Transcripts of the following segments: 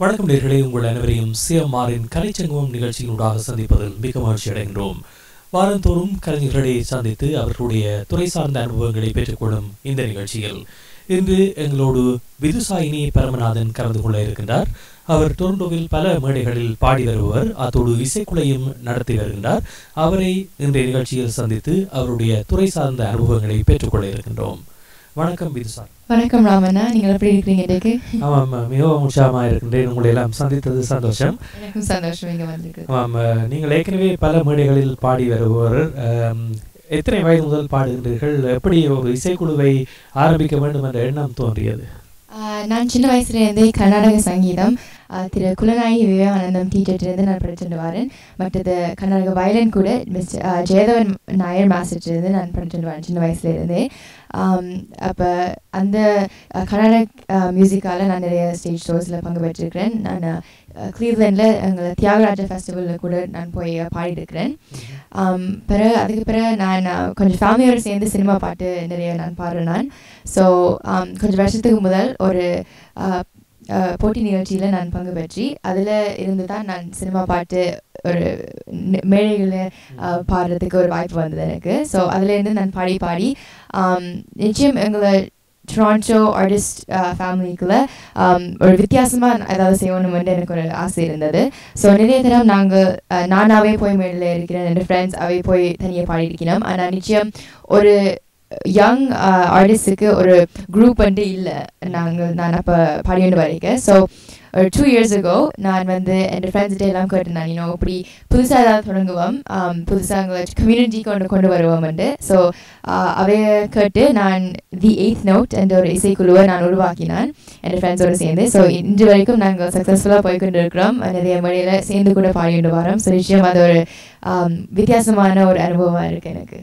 வணக்கம் நேர்களே உங்கள் அனைவரையும் சிஎம்ஆரின் கலைச்சங்கமம் நிகழ்ச்சியினூடாக சந்திப்பதில் மிக மகிழ்ச்சி அடைகின்றோம். வாரந்தோறும் கலைஞர்களை சந்தித்து அவர்களுடைய துறை சார்ந்த அனுபவங்களை பெற்றுக்கொள்ளும் இந்த நிகழ்ச்சியில் இன்று எங்களோடு விதுசாயினி பரமநாதன் கலந்து கொள்ள இருக்கின்றார். அவர் டொரண்டோவில் பல மேடைகளில் பாடி வருபவர். அத்தோடு இசைக்குலையும் நடத்தி வருகின்றார். அவரை இன்றைய நிகழ்ச்சியில் சந்தித்து அவருடைய துறை சார்ந்த அனுபவங்களை பெற்றுக்கொள்ள இருக்கின்றோம். வணக்கம் விதுசாய் வணக்கம் ராமண்ணா நீங்கள் எப்படி இருக்கிறீங்க இன்றைக்கு? ஆமாம் மிகவும் உற்சாகமாக இருக்கின்றேன். உங்களை எல்லாம் சந்தித்தது சந்தோஷம். எனக்கும் சந்தோஷம் இங்கே வந்திருக்கு. ஆமாம் நீங்கள் ஏற்கனவே பல மேடைகளில் பாடி வருபவர் எத்தனை வயது முதல் பாடுகின்றீர்கள் எப்படி ஒரு இசைக்குழுவை ஆரம்பிக்க வேண்டும் என்ற எண்ணம் தோன்றியது? நான் சின்ன வயசுலேருந்தே கர்நாடக சங்கீதம் திரு குலநாயகி விவேகானந்தம் டீச்சர்லேருந்து நான் படிச்சுட்டு வரேன். மற்றது கர்நாடக வயலின் கூட மிஸ்டர் ஜெயதவன் நாயர் மாஸ்டர்லேருந்து நான் படிச்சுட்டு வரேன் சின்ன வயசுலேருந்தே அப்போ அந்த கர்நாடக மியூசிக்கால் நான் நிறைய ஸ்டேஜ் ஷோஸில் பங்கு பெற்றிருக்கிறேன். நான் க்ளீவ்லேண்டில் எங்களை தியாகராஜ ஃபெஸ்டிவலில் கூட நான் போய் பாடியிருக்கிறேன் பிறகு அதுக்கு பிறகு நான் கொஞ்சம் ஃபேமிலியோடு சேர்ந்து சினிமா பாட்டு நிறைய நான் பாடுறேன் நான். ஸோ கொஞ்சம் வருஷத்துக்கு முதல் ஒரு போட்டி நிகழ்ச்சியில் நான் பங்கு பெற்றி அதில் இருந்து தான் நான் சினிமா பாட்டு ஒரு மேடைகளில் பாடுறதுக்கு ஒரு வாய்ப்பு வந்தது எனக்கு. ஸோ அதுலேருந்து நான் பாடி பாடி நிச்சயம் எங்களை டொராண்டோ ஆர்டிஸ்ட் ஃபேமிலிக்குள்ள ஒரு வித்தியாசமாக ஏதாவது செய்யணும்னு எனக்கு ஒரு ஆசை இருந்தது. ஸோ நிறைய தரம் நாங்கள் நானாவே போய் மேடையில் இருக்கிறேன் என் ஃப்ரெண்ட்ஸ் அவை போய் தனியாக பாடியிருக்கிறோம். ஆனால் நிச்சயம் ஒரு யங் ஆர்டிஸ்டுக்கு uh, ஒரு குரூப் வந்து இல்லை. நாங்கள் நான் அப்போ பாடிட்டு வரைக்கேன் ஸோ ஒரு டூ இயர்ஸ் அகோ நான் வந்து என் ஃப்ரெண்ட்ஸ்கிட்ட எல்லாம் கேட்டிருந்தேன் இன்னும் இப்படி புதுசாக ஏதாவது தொடங்குவோம். புதுசாக எங்களை கம்யூனிட்டி கொண்டு கொண்டு வந்து ஸோ அவைய கேட்டு நான் தி எய்த் நோட் என்ற ஒரு இசைக்குழுவை நான் உருவாக்கினான் என் ஃப்ரெண்ட்ஸோடு சேர்ந்து. ஸோ இன்று வரைக்கும் நாங்கள் சக்ஸஸ்ஃபுல்லாக போய்கொண்டு இருக்கிறோம். நிறைய முறையில் சேர்ந்து கூட பாடிட்டு வரோம். ஸோ நிச்சயம் அது ஒரு வித்தியாசமான ஒரு அனுபவமாக இருக்குது எனக்கு.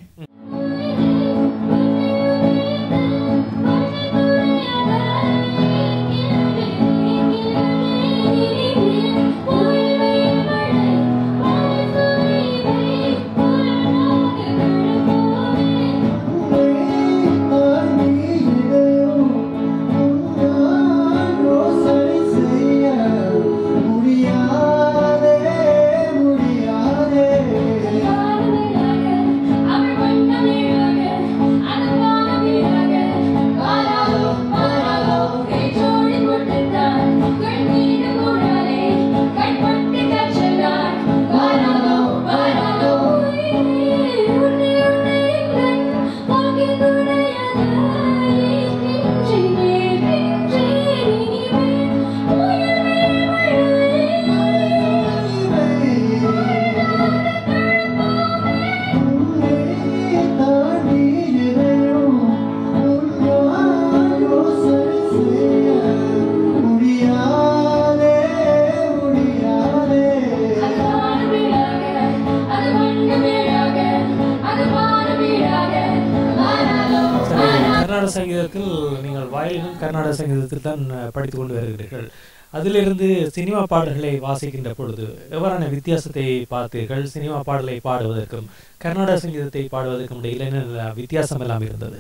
கர்நாடக சங்கீதத்தில் நீங்கள் வயலினும் கர்நாடக சங்கீதத்தில் தான் அஹ், படித்துக் கொண்டு வருகிறீர்கள். அதிலிருந்து சினிமா பாடல்களை வாசிக்கின்ற பொழுது எவ்வாறான வித்தியாசத்தை பார்த்தீர்கள்? சினிமா பாடலை பாடுவதற்கும் கர்நாடக சங்கீதத்தை பாடுவதற்கும் இடையில என்ன வித்தியாசம் எல்லாம் இருந்தது?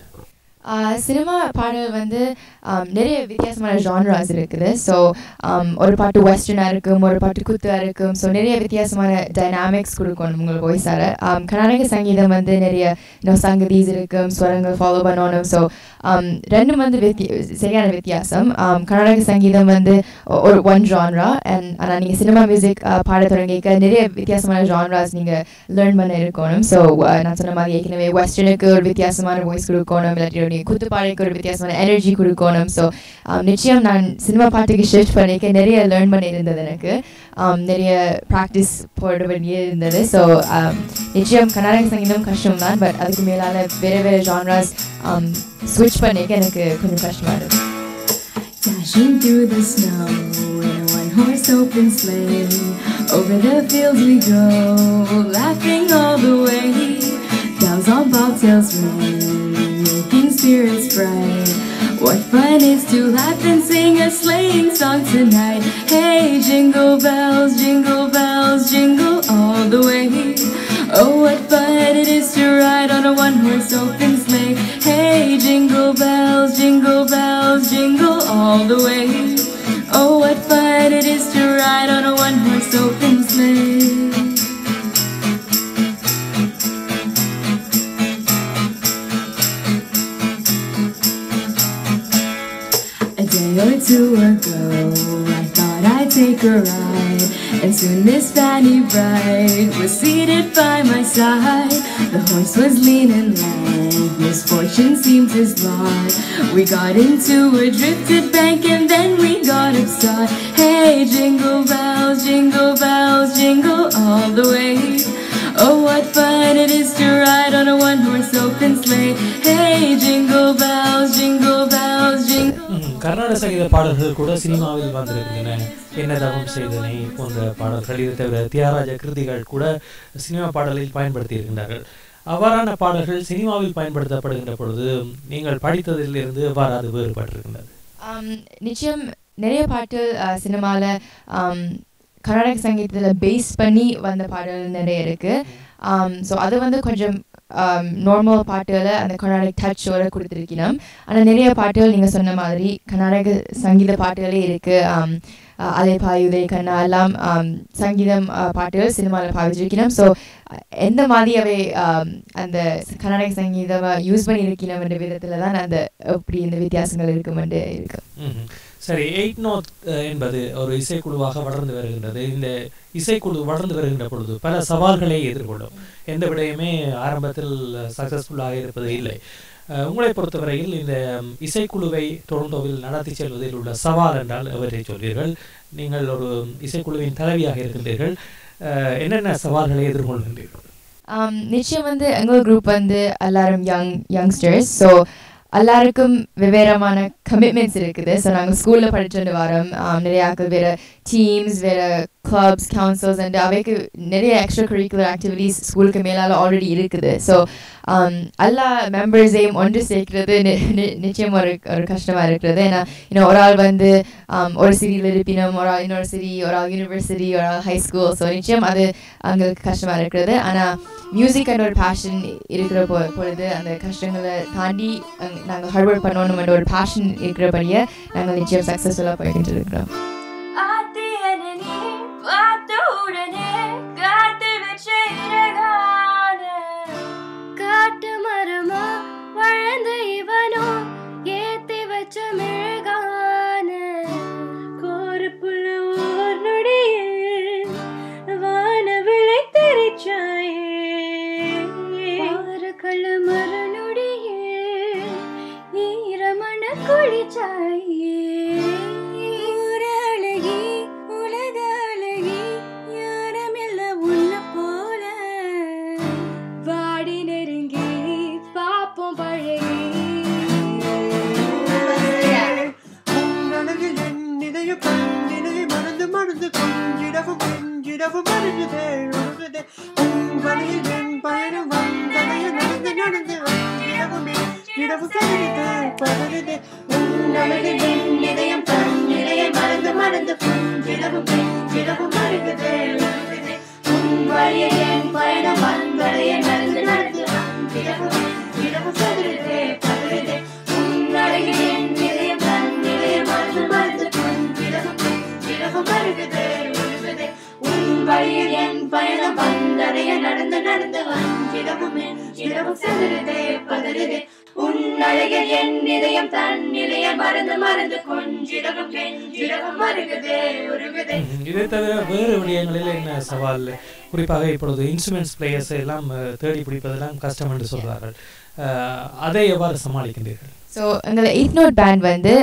சினிமா பாடல் வந்து நிறைய வித்தியாசமான ஜான்ராஸ் இருக்குது. ஸோ ஒரு பாட்டு வெஸ்டர்னாக இருக்கும் ஒரு பாட்டு குத்தாக இருக்கும். ஸோ நிறைய வித்தியாசமான டைனாமிக்ஸ் கொடுக்கணும் உங்களுக்கு வாய்ஸால் கர்நாடக சங்கீதம் வந்து நிறைய இன்னும் சங்கதீஸ் இருக்கும் ஸ்வரங்கள் ஃபாலோ பண்ணணும். ஸோ ரெண்டும் வந்து வித்தி சரியான வித்தியாசம் கர்நாடக சங்கீதம் வந்து ஒரு ஒன் ஜான்ரா அண்ட் ஆனால் நீங்கள் சினிமா மியூசிக் பாட தொடங்கிக்க நிறைய வித்தியாசமான ஜான்ராஸ் நீங்கள் லேர்ன் பண்ண இருக்கணும் ஸோ நான் சொன்ன மாதிரி ஏற்கனவே வெஸ்டர்னுக்கு ஒரு வித்தியாசமான வாய்ஸ் கொடுக்கணும் இல்லாட்டி நீங்கள் குத்து பாடைக்கு ஒரு வித்தியாசமான எனர்ஜி கொடுக்கணும் ஸோ நிச்சயம் நான் சினிமா பாட்டுக்கு ஷிஃப்ட் பண்ணிக்க நிறைய லேர்ன் பண்ணி இருந்தது எனக்கு நிறைய ப்ராக்டிஸ் போட வேண்டிய இருந்தது ஸோ நிச்சயம் கர்நாடக சங்கீதம் கஷ்டம் தான் பட் அதுக்கு மேலான வேறு வேறு ஜான்ராஸ் ஸ்விட்ச் 20 again a good question about Dashing through the snow in a one horse open sleigh. Over the fields we go, laughing all the way. Bells on bobtails ring, making spirits bright. What fun is to laugh and sing a sleighing song tonight. Hey, jingle bells, jingle bells, jingle all the way. Oh, what fun it is to ride on a one-horse open sleigh. Hey, jingle bells, jingle bells, jingle all the way. Oh, what fun it is to ride on a one-horse open sleigh. A day or two ago, I thought I'd take a ride. And soon Miss Fanny Bright was seated by my side. The horse was lean and lank, misfortune seemed his lot. We got into a drifted bank and then we got upstart. Hey, jingle bells, jingle bells, jingle all the way. Oh, what fun it is to ride on a one horse open sleigh. Hey, jingle bells, jingle bells, jingle. Karnataka சங்கீத பாடல்கள் கூட சினிமாவில் வந்திருக்கின்றன என்ன தவம் செய்தனை போன்ற பாடல்கள் இது தவிர தியாகராஜ கிருதிகள் கூட சினிமா பாடலில் பயன்படுத்தி இருக்கின்றார்கள் அவ்வாறான பாடல்கள் சினிமாவில் பயன்படுத்தப்படுகின்ற பொழுது நீங்கள் படித்ததிலிருந்து எவ்வாறு அது வேறுபட்டிருக்கின்றது நிச்சயம் நிறைய பாட்டு சினிமாவில் கர்நாடக சங்கீதத்தில் பேஸ் பண்ணி வந்த பாடல் நிறைய இருக்குது ஸோ um, அது வந்து கொஞ்சம் um, நார்மல் பாட்டுகளை அந்த கர்நாடக டச்சோட கொடுத்துருக்கணும். ஆனால் நிறைய பாட்டுகள் நீங்கள் சொன்ன மாதிரி கர்நாடக சங்கீத பாட்டுகளே இருக்குது um, அதே பாயுதே கண்ணா எல்லாம் சங்கீதம் பாட்டுகள் சினிமாவில் பாவிச்சிருக்கணும். ஸோ எந்த மாதிரி அவை அந்த கர்நாடக சங்கீதம் யூஸ் பண்ணியிருக்கணும் என்ற விதத்தில் தான் அந்த எப்படி இந்த வித்தியாசங்கள் இருக்கும் என்று இருக்கு சரி எயிட் நோத் uh, என்பது ஒரு இசைக்குழுவாக வளர்ந்து வருகின்றது. இந்த இசைக்குழு வளர்ந்து வருகின்ற பொழுது பல சவால்களை எதிர்கொள்ளும். எந்த விடயமே ஆரம்பத்தில் சக்சஸ்ஃபுல்லாக இருப்பது இல்லை. உங்களை பொறுத்தவரையில் இந்த இசைக்குழுவை டொரண்டோவில் நடத்தி செல்வதில் உள்ள சவால் என்றால் எவற்றை சொல்வீர்கள்? நீங்கள் ஒரு இசைக்குழுவின் தலைவியாக இருக்கின்றீர்கள். என்னென்ன சவால்களை எதிர்கொள்கின்றீர்கள்? Um, நிச்சயம் வந்து எங்கள் குரூப் வந்து எல்லாரும் யங் யங்ஸ்டர்ஸ் ஸோ எல்லாருக்கும் வெவ்வேறமான கமிட்மெண்ட்ஸ் இருக்குது. ஸோ நாங்கள் ஸ்கூலில் படிச்சுட்டு வரோம் நிறையா வேறு டீம்ஸ் வேறு கிளப்ஸ் கவுன்சில்ஸ் அண்ட் அவைக்கு நிறைய எக்ஸ்ட்ரா கரிக்குலர் ஆக்டிவிட்டீஸ் ஸ்கூலுக்கு மேலால் ஆல்ரெடி இருக்குது. ஸோ um, எல்லா மெம்பர்ஸையும் ஒன்று சேர்க்கிறது நிச்சயம் ஒரு ஒரு கஷ்டமாக இருக்கிறது. ஏன்னா இன்னும் ஒரு ஆள் வந்து um, ஒரு சிறியில் இருப்பினும் ஒரு ஆள் இன்னொரு சிறி ஒரு ஆள் யூனிவர்சிட்டி ஒரு ஆள் ஹை ஸ்கூல் ஸோ நிச்சயம் அது அவங்களுக்கு கஷ்டமாக இருக்கிறது. ஆனால் மியூசிக் அண்ட் ஒரு பேஷன் இருக்கிற பொ பொழுது அந்த கஷ்டங்களை தாண்டி நாங்கள் ஹார்ட் ஒர்க் பண்ணணும் என்ற ஒரு பேஷன் இருக்கிறபடியே நாங்கள் நிச்சயம் சக்ஸஸ்ஃபுல்லாக போய்கிட்டு இருக்கிறோம். காட்டு மரமா வளர்ந்த கதறிதே பதறிதே என் இதயம் கண்ணினை மறந்து மறந்து கொஞ்சிடவும் கொஞ்சிடவும் மறந்துதே உன் வழியில் என் பயணம் வந்ததைய நடந்து நடந்து இரவும் இரவு கதறிதே பதறிதே உன்னழகில் என் இதயம் மறந்து மறந்து உருகுதே உன் வழியில் என் பயணம் நடந்து நடந்து பதறுதே உன் அழகில் என் இதயம் தன் நிலைய மறந்து மறந்து கொஞ்சிடவும் கெஞ்சிடவும் மருகுதே உருகுதே. இதை தவிர வேறு விடயங்களில் என்ன சவால்? குறிப்பாக இப்பொழுது இன்ஸ்ட்ருமெண்ட்ஸ் பிளேயர்ஸ் எல்லாம் தேடி பிடிப்பதெல்லாம் கஷ்டம் என்று சொல்கிறார்கள் அதை எவ்வாறு சமாளிக்கின்றீர்கள்? ஸோ எங்களை எயிட் நோட் பேண்ட் வந்து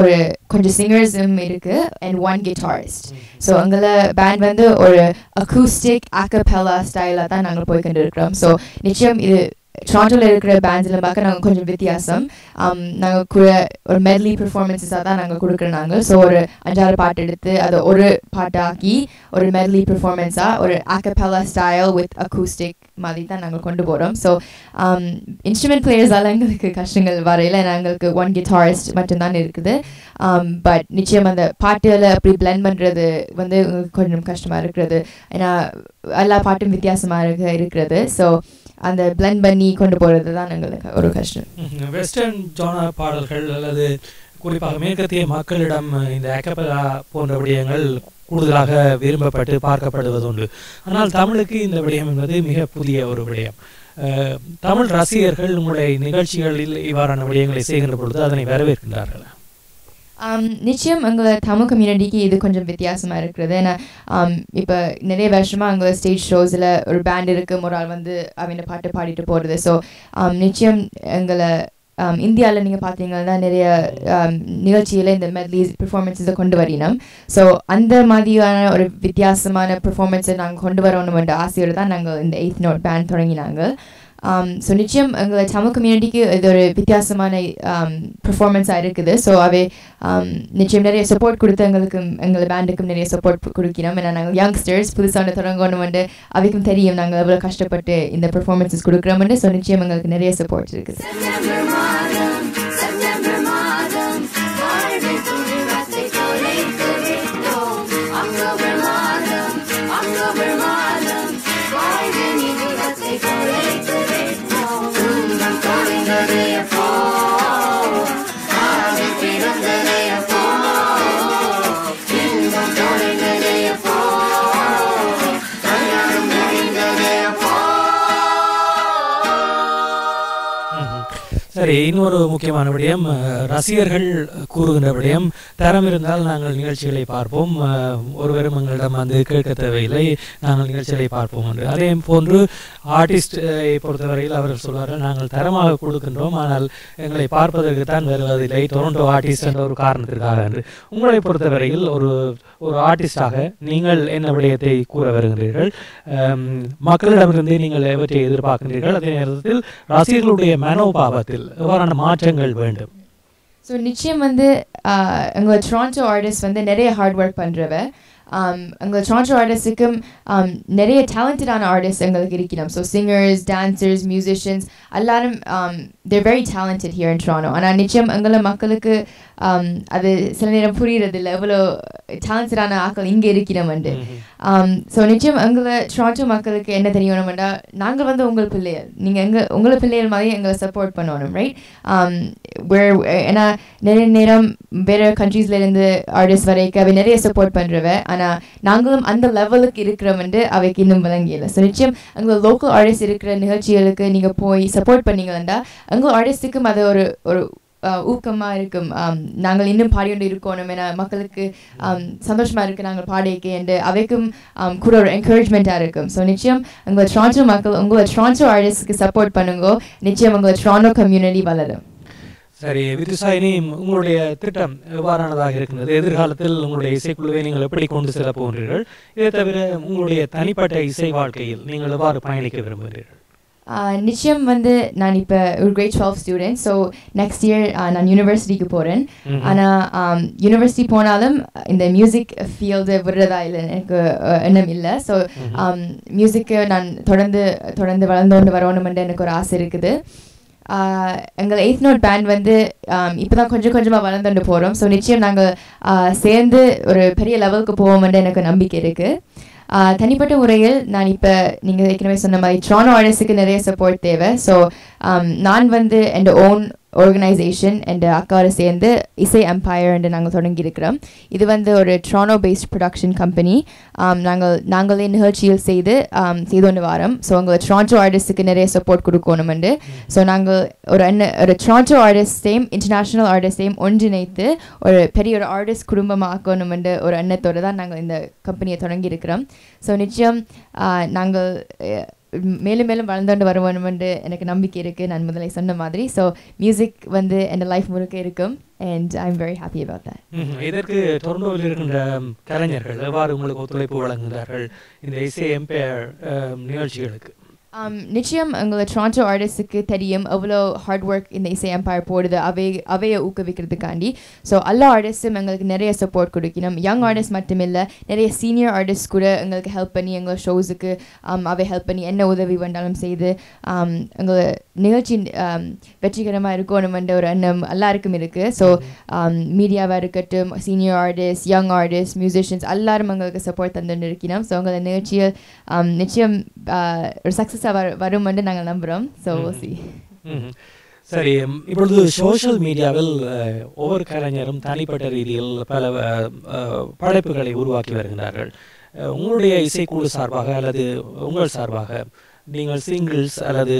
ஒரு கொஞ்சம் சிங்கர்ஸும் இருக்கு அண்ட் ஒன் கிட்டாரிஸ்ட் ஸோ எங்களை பேண்ட் வந்து ஒரு அக்கூஸ்டிக் ஆக்கப்பெல்லா ஸ்டைலாக தான் நாங்கள் போய்கிட்டு இருக்கிறோம் ஸோ நிச்சயம் இது டொராண்டோவில் இருக்கிற பேண்ட்ஸில் பார்க்க நாங்கள் கொஞ்சம் வித்தியாசம். Um, நாங்கள் கூட ஒரு மெட்லி பெர்ஃபார்மன்ஸஸாக தான் நாங்கள் கொடுக்குறோம் நாங்கள் ஸோ ஒரு அஞ்சாறு பாட்டு எடுத்து அதை ஒரு பாட்டாக்கி ஒரு மெட்லி பெர்ஃபார்மன்ஸாக ஒரு ஆக்கப்பெல்லா ஸ்டைல் வித் அக்கூஸ்டிக் மாதிரி தான் நாங்கள் கொண்டு போகிறோம் ஸோ இன்ஸ்ட்ருமெண்ட் பிளேயர்ஸால் எங்களுக்கு கஷ்டங்கள் வரையில எங்களுக்கு ஒன் கிட்டாரிஸ்ட் மட்டும்தான் இருக்குது. Um, பட் நிச்சயம் அந்த பாட்டில் அப்படி பிளெண்ட் பண்ணுறது வந்து கொஞ்சம் கஷ்டமாக இருக்கிறது. ஏன்னா எல்லா பாட்டும் வித்தியாசமாக இருக்க இருக்கிறது. ஸோ அந்த பிளெண்ட் பண்ணி கொண்டு போகிறது தான் எங்களுக்கு ஒரு கஷ்டம். வெஸ்டர்ன் ஜோனா பாடல்கள் அல்லது குறிப்பாக மேற்கத்திய மக்களிடம் இந்த அக்கபலா போன்ற விடயங்கள் கூடுதலாக விரும்பப்பட்டு பார்க்கப்படுவது உண்டு ஆனால் தமிழுக்கு இந்த விடயம் என்பது மிக புதிய ஒரு விடயம். தமிழ் ரசிகர்கள் உங்களுடைய நிகழ்ச்சிகளில் இவ்வாறான விடயங்களை செய்கின்ற பொழுது அதனை வரவேற்கின்றார்கள். Um, நிச்சயம் எங்களை தமிழ் கம்யூனிட்டிக்கு இது கொஞ்சம் வித்தியாசமாக இருக்கிறது. ஏன்னா um, இப்போ நிறைய வருஷமாக எங்களை ஸ்டேஜ் ஷோஸில் ஒரு பேண்ட் இருக்கும் ஒரு ஆள் வந்து அவங்க பாட்டு பாடிட்டு போகிறது ஸோ um, நிச்சயம் எங்களை இந்தியாவில் நீங்கள் பார்த்தீங்கன்னா நிறைய நிகழ்ச்சியில் இந்த மெட்லிஸ் பெர்ஃபார்மன்ஸை கொண்டு வரணும். ஸோ அந்த மாதிரியான ஒரு வித்தியாசமான பெர்ஃபார்மன்ஸை நாங்கள் கொண்டு வரணும்ன்ற ஆசையோடு தான் நாங்கள் இந்த எயித் நோட் பேண்ட் தொடங்கினாங்க. Um, ஸோ நிச்சயம் எங்களை தமிழ் கம்யூனிட்டிக்கு இது ஒரு வித்தியாசமான um, பெர்ஃபார்மன்ஸாக இருக்குது. ஸோ அவை um, நிச்சயம் நிறைய சப்போர்ட் கொடுத்து எங்களுக்கும் எங்கள் பேண்டுக்கும் நிறைய சப்போர்ட் கொடுக்கிறோம். ஏன்னா நாங்கள் யங்ஸ்டர்ஸ் புதுசான தொடங்கணும் வந்து அவைக்கும் தெரியும். நாங்கள் எவ்வளோ கஷ்டப்பட்டு இந்த பெர்ஃபார்மன்ஸஸ் கொடுக்குறோம்னு. ஸோ நிச்சயம் எங்களுக்கு நிறைய சப்போர்ட் இருக்குது. இன்னொரு முக்கியமான விடயம் ரசிகர்கள் கூறுகின்ற விடயம் தரம் இருந்தால் நாங்கள் நிகழ்ச்சிகளை பார்ப்போம் ஒருவரும் எங்களிடம் வந்து கேட்க தேவையில்லை நாங்கள் நிகழ்ச்சிகளை பார்ப்போம் என்று. அதே போன்று ஆர்டிஸ்டை பொறுத்தவரையில் அவர்கள் சொல்வார்கள் நாங்கள் தரமாக கொடுக்கின்றோம் ஆனால் எங்களை பார்ப்பதற்கு தான் வருவதில்லை டொரண்டோ ஆர்டிஸ்ட் என்ற ஒரு காரணத்திற்காக என்று. உங்களை பொறுத்தவரையில் ஒரு ஒரு ஆர்டிஸ்டாக நீங்கள் என்ன விடயத்தை கூற வருகின்றீர்கள்? மக்களிடமிருந்து நீங்கள் எவற்றை எதிர்பார்க்கின்றீர்கள்? அதே நேரத்தில் ரசிகர்களுடைய மனோபாவத்தில் எவ்வாறான மாற்றங்கள் வேண்டும். ஸோ நிச்சயம் வந்து எங்கள் ட்ரான்டோ ஆர்டிஸ்ட் வந்து நிறைய ஹார்ட் ஒர்க் பண்ணுறவ எங்களோட டொராண்டோ ஆர்டிஸ்ட்டுக்கும் நிறைய டேலண்டடான ஆர்டிஸ்ட் எங்களுக்கு இருக்கணும் ஸோ சிங்கர்ஸ் டான்சர்ஸ் மியூசிஷியன்ஸ் எல்லாரும் they're very talented here in Toronto ஆனால் நிச்சயம் எங்களை மக்களுக்கு um, அது சில நேரம் புரியறதில்ல. எவ்வளோ டேலண்டடான ஆக்கள் இங்கே இருக்கணும்ண்டு ஸோ நிச்சயம் எங்களை டொராண்டோ மக்களுக்கு என்ன தெரியணும்னா நாங்கள் வந்து உங்கள் பிள்ளைகள். நீங்கள் எங்கள் உங்களை பிள்ளைகள் மாதிரி எங்களை சப்போர்ட் பண்ணணும் ரைட் வேர் ஏன்னா நிறைய நேரம் வேறு கண்ட்ரீஸ்லேருந்து ஆர்டிஸ்ட் வரைக்கும் அவை நிறைய சப்போர்ட் பண்ணுறவ ஆனால் நாங்களும் அந்த லெவலுக்கு இருக்கிறோம்னு அவைக்கு இன்னும் விளங்கியல ஸோ நிச்சயம் எங்கள் லோக்கல் ஆர்டிஸ்ட் இருக்கிற நிகழ்ச்சிகளுக்கு நீங்கள் போய் சப்போர்ட் பண்ணீங்கன்னா எங்கள் ஆர்டிஸ்ட்டுக்கும் அது ஒரு ஒரு ஊக்கமாக இருக்கும். நாங்கள் இன்னும் பாடிக்கொண்டு இருக்கணும் என மக்களுக்கு சந்தோஷமாக சந்தோஷமா இருக்கு நாங்கள் பாடிக்க என்று அவைக்கும் கூட ஒரு என்கரேஜ்மெண்ட்டாக இருக்கும். ஸோ நிச்சயம் உங்கள் ட்ரான்சோ மக்கள் உங்களை ட்ரான்சோ ஆர்டிஸ்ட்க்கு சப்போர்ட் பண்ணுங்க நிச்சயம் உங்கள் ட்ரானோ கம்யூனிட்டி வளரும். சரி விதுசாயினி உங்களுடைய திட்டம் எவ்வாறானதாக இருக்கின்றது? எதிர்காலத்தில் உங்களுடைய இசைக்குழுவை நீங்கள் எப்படி கொண்டு செல்ல போகிறீர்கள் இதை தவிர உங்களுடைய தனிப்பட்ட இசை வாழ்க்கையில் நீங்கள் எவ்வாறு பயணிக்க விரும்புகிறீர்கள்? நிச்சயம் வந்து நான் இப்போ ஒரு grade twelve student so next year நான் யூனிவர்சிட்டிக்கு போகிறேன். ஆனால் யூனிவர்சிட்டி போனாலும் இந்த மியூசிக் ஃபீல்டு விடுறதா இல்லை எனக்கு எண்ணம் இல்லை. ஸோ மியூசிக்கு நான் தொடர்ந்து தொடர்ந்து வளர்ந்தோண்டு வரணுமென்று எனக்கு ஒரு ஆசை இருக்குது. எங்கள் எயித் நோட் பேண்ட் வந்து இப்போ தான் கொஞ்சம் கொஞ்சமாக வளர்ந்துட்டு போகிறோம் ஸோ நிச்சயம் நாங்கள் சேர்ந்து ஒரு பெரிய லெவலுக்கு போவோம்னு எனக்கு நம்பிக்கை இருக்குது தனிப்பட்ட முறையில் நான் இப்போ நீங்கள் ஏற்கனவே சொன்ன மாதிரி ட்ரானோ ஆர்டிஸ்ட்டுக்கு நிறைய சப்போர்ட் தேவை. ஸோ நான் வந்து என் ஓன் ஆர்கனைசேஷன் அண்ட் uh, அக்காவோட சேர்ந்து இசை எம்பையர் என்று நாங்கள் தொடங்கியிருக்கிறோம். இது வந்து ஒரு ட்ரானோ பேஸ்ட் ப்ரொடக்ஷன் கம்பெனி நாங்கள் நாங்களே நிகழ்ச்சியில் செய்து செய்து ஒன்று வாரம். ஸோ உங்கள் ட்ரான்டோ ஆர்டிஸ்ட்டுக்கு நிறைய சப்போர்ட் கொடுக்கணுமெண்டு. ஸோ நாங்கள் ஒரு அண்ணன் ஒரு ட்ரான்டோ ஆர்டிஸ்டையும் இன்டர்நேஷ்னல் ஆர்டிஸ்டையும் ஒன்றிணைத்து ஒரு பெரிய ஒரு ஆர்டிஸ்ட் குடும்பமாக ஆக்கணுமெண்டு ஒரு எண்ணத்தோடு தான் நாங்கள் இந்த கம்பெனியை தொடங்கியிருக்கிறோம். ஸோ நிச்சயம் நாங்கள் மேலும் மேலும் வளர்ந்துட்டு வருவோம் என்று எனக்கு நம்பிக்கை இருக்குது நான் முதலே சொன்ன மாதிரி. ஸோ மியூசிக் வந்து என் லைஃப் முழுக்க இருக்கும். And I am very happy about that இதற்கு டொரண்டோவில் இருக்கின்ற கலைஞர்கள் எவ்வாறு உங்களுக்கு ஒத்துழைப்பு வழங்குகிறார்கள்? இந்த இசை எம்பையர் நிகழ்ச்சிகளுக்கு. Um, நிச்சயம் உங்களை டொராண்டோ ஆர்டிஸ்ட்டுக்கு தெரியும். எவ்வளோ ஹார்ட் ஒர்க் இந்த இசை எம்பையர் போடுது. அவை அவையை ஊக்குவிக்கிறதுக்காண்டி. ஸோ எல்லா ஆர்டிஸ்ட்டும் எங்களுக்கு நிறைய சப்போர்ட் கொடுக்கணும். யங் ஆர்டிஸ்ட் மட்டும் இல்லை நிறைய சீனியர் ஆர்டிஸ்ட் கூட எங்களுக்கு ஹெல்ப் பண்ணி எங்கள் ஷோஸுக்கு um, அவை ஹெல்ப் பண்ணி என்ன உதவி வேண்டாலும் செய்து um, எங்களை நிகழ்ச்சி um, வெற்றிகரமாக இருக்கணுமென்ற ஒரு எண்ணம் எல்லாருக்கும் இருக்குது ஸோ மீடியாவாக இருக்கட்டும் senior artist young artist musicians எல்லாரும் எங்களுக்கு சப்போர்ட் தந்துட்டு இருக்கணும். ஸோ எங்களை நிகழ்ச்சியில் நிச்சயம் uh, ஒரு சக்ஸஸ் சக்ஸஸாக வர வருமென்று நாங்கள் நம்புகிறோம் ஸோ சி. சரி இப்பொழுது சோஷியல் மீடியாவில் அஹ், ஒவ்வொரு கலைஞரும் தனிப்பட்ட ரீதியில் பல அஹ், அஹ், படைப்புகளை உருவாக்கி வருகின்றார்கள் உங்களுடைய இசைக்குழு சார்பாக அல்லது உங்கள் சார்பாக நீங்கள் சிங்கிள்ஸ் அல்லது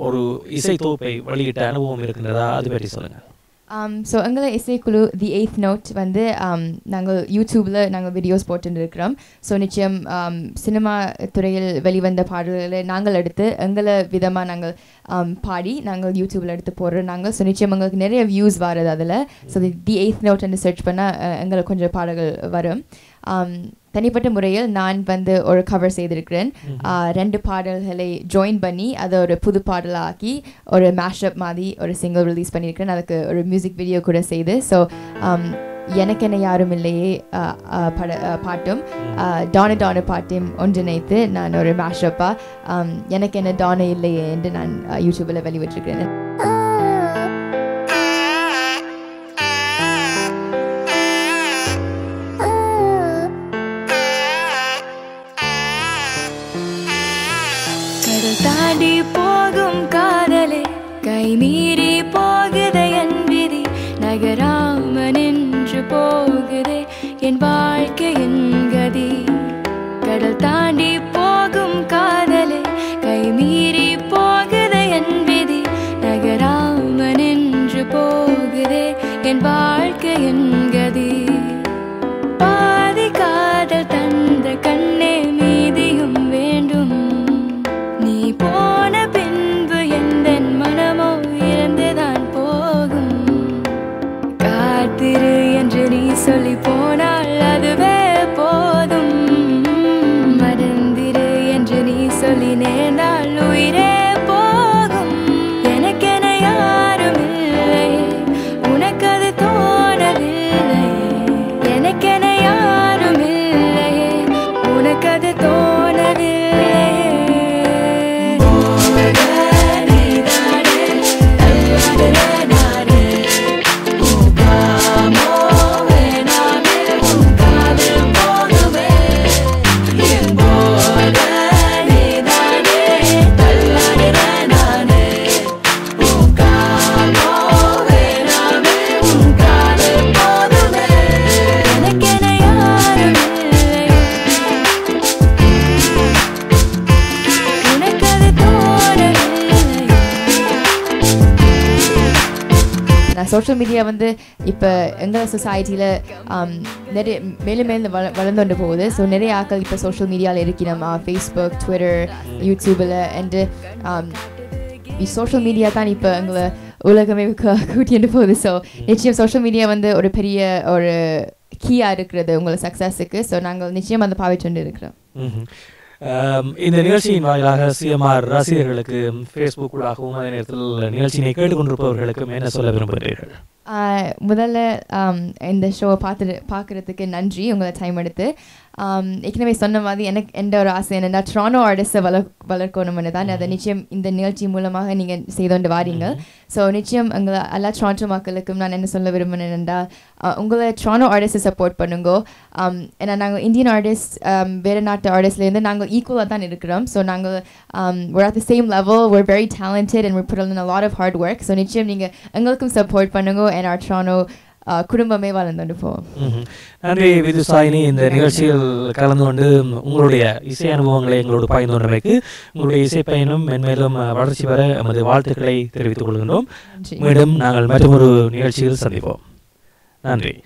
ஒரு இசை தொகுப்பை வெளியிட்ட அனுபவம் இருக்கின்றதா? அது பற்றி சொல்லுங்கள். Um, ஸோ எங்களை இசைக்குழு தி எய்த் நோட் வந்து um, நாங்கள் யூடியூப்பில் நாங்கள் வீடியோஸ் போட்டுருக்கிறோம். இருக்கிறோம் ஸோ நிச்சயம் um, சினிமா துறையில் வெளிவந்த பாடல்களை நாங்கள் எடுத்து எங்களை விதமாக நாங்கள் பாடி நாங்கள் யூடியூப்பில் எடுத்து போடுறோம். நாங்கள் ஸோ நிச்சயம் எங்களுக்கு நிறைய வியூஸ் வருது அதில். So the eight note search பண்ணால் எங்களுக்கு கொஞ்சம் பாடல்கள் வரும். தனிப்பட்ட முறையில் நான் வந்து ஒரு கவர் செய்திருக்கிறேன். ரெண்டு பாடல்களை ஜாயின் பண்ணி அதை ஒரு புது பாடலாக்கி ஒரு மேஷப் மாதிரி ஒரு சிங்கிள் ரிலீஸ் பண்ணியிருக்கிறேன் அதுக்கு ஒரு மியூசிக் வீடியோ கூட செய்து. ஸோ எனக்கு என்ன யாரும் இல்லையே பட பாட்டும். டான டான பாட்டையும் ஒன்றிணைத்து நான் ஒரு மேஷப்பாக எனக்கு என்ன டான இல்லையே என்று நான் யூடியூப்பில் வெளிவிட்டிருக்கிறேன் சோஷியல் மீடியா வந்து இப்போ எங்கள் சொசைட்டியில் um, நிறைய மேலும் மேலும் வள வளர்ந்து கொண்டு போகுது. ஸோ நிறைய ஆட்கள் இப்போ சோஷியல் மீடியாவில் இருக்கிறோம் ஃபேஸ்புக் ட்விட்டர் யூடியூபில் அண்டு சோஷியல் மீடியா தான் இப்போ எங்களை உலகமே க- கூட்டிட்டு போகுது. ஸோ நிச்சயம் சோஷியல் மீடியா வந்து ஒரு பெரிய ஒரு கீயாக இருக்கிறது உங்களை சக்ஸஸுக்கு ஸோ நாங்கள் நிச்சயம் அதை பாவிச்சுட்டு இருக்கிறோம். இந்த நிகழ்ச்சியின் வாயிலாக சிஎம்ஆர் ரசிகர்களுக்கு ஃபேஸ்புக் ஊடாகவும் அதே நேரத்தில் நிகழ்ச்சியினை கேட்டுக்கொண்டிருப்பவர்களுக்கும் என்ன சொல்ல விரும்புகிறீர்கள்? முதல்ல இந்த ஷோவை பார்த்துட்டு பார்க்குறதுக்கு நன்றி. உங்களை டைம் எடுத்து. ஏற்கனவே சொன்ன மாதிரி எனக்கு எந்த ஒரு ஆசை என்னென்னா ட்ரானோ ஆர்டிஸ்ட்டை வளர் வளர்க்கணும்னு தான். அதை நிச்சயம் இந்த நிகழ்ச்சி மூலமாக நீங்கள் செய்து கொண்டு வாரீங்க ஸோ நிச்சயம் எங்களை எல்லா ட்ரான்டோ மக்களுக்கும் நான் என்ன சொல்ல விரும்பினேன்டா உங்களை ட்ரானோ ஆர்டிஸ்ட்டை சப்போர்ட் பண்ணுங்க. ஆம், ஏன்னா நாங்கள் இந்தியன் ஆர்டிஸ்ட் வேறு நாட்டு ஆர்டிஸ்ட்லேருந்து நாங்கள் ஈக்குவலாக தான் இருக்கிறோம். ஸோ நாங்கள் um, we're at the same level. We're very talented and we're put in a lot of hard work. So நிச்சயம் நீங்கள் எங்களுக்கும் சப்போர்ட் பண்ணுங்க and our Toronto குடும்பமே வளர்ந்துட்டு போவோம். நன்றி விதுசாயினி இந்த நிகழ்ச்சியில் கலந்து கொண்டு உங்களுடைய இசை அனுபவங்களை எங்களோடு பகிர்ந்து கொண்டமைக்கு உங்களுடைய இசை பயணம் மென்மேலும் வளர்ச்சி பெற எமது வாழ்த்துக்களை தெரிவித்துக் கொள்கின்றோம். மீண்டும் நாங்கள் மற்றொரு நிகழ்ச்சியில் சந்திப்போம். நன்றி.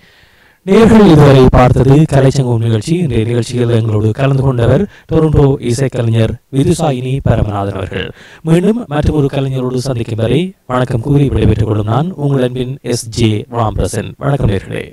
நேர்கள் இதுவரை பார்த்தது கலைச்சங்கம் நிகழ்ச்சி இன்றைய நிகழ்ச்சியில் எங்களோடு கலந்து கொண்டவர் டொரண்டோ இசைக்கலைஞர் விதுசாயினி பரமநாதன் அவர்கள் மீண்டும் மற்றொரு கலைஞரோடு சந்திக்கும் வரை வணக்கம் கூறி விடைபெற்றுக் கொள்ளும் நான் உங்கள் அன்பின் எஸ் ஜே ராம்பிரசன் வணக்கம் நேர்களே